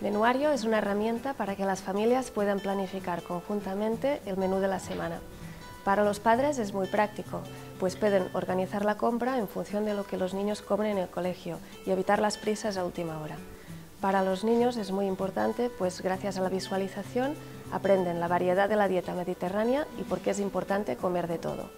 Menuario es una herramienta para que las familias puedan planificar conjuntamente el menú de la semana. Para los padres es muy práctico, pues pueden organizar la compra en función de lo que los niños comen en el colegio y evitar las prisas a última hora. Para los niños es muy importante, pues gracias a la visualización aprenden la variedad de la dieta mediterránea y por qué es importante comer de todo.